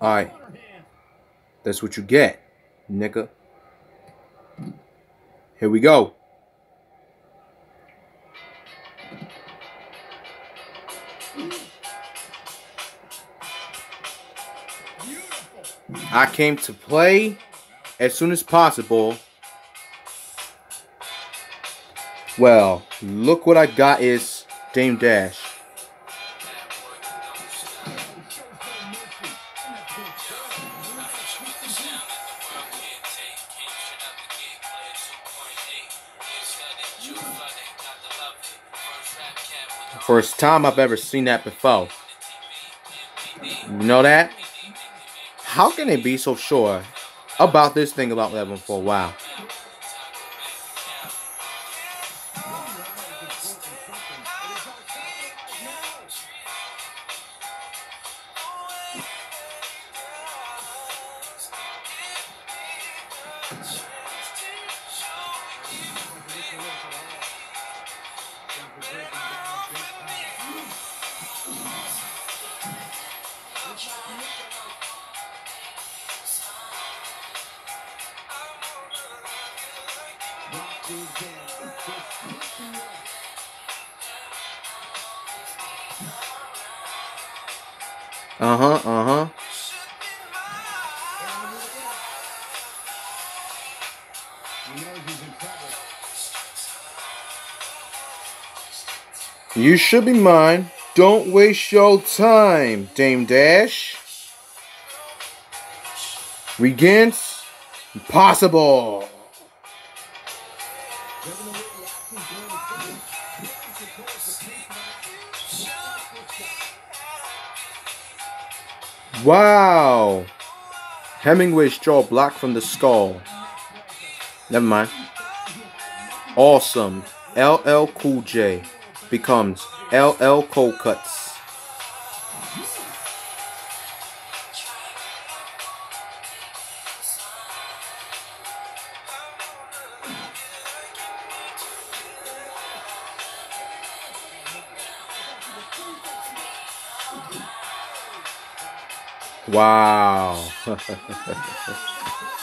Alright. That's what you get, nigga. Here we go. I came to play as soon as possible. Well, look what I got is Dame Dash. First time I've ever seen that before. You know that? How can they be so sure about this thing about Levin for a while? Uh huh, uh huh. You should be mine. Don't waste your time, Dame Dash. Regents, impossible. Wow. Hemingway's jaw black from the skull. Never mind. Awesome. LL Cool J becomes LL Cold Cuts. Wow.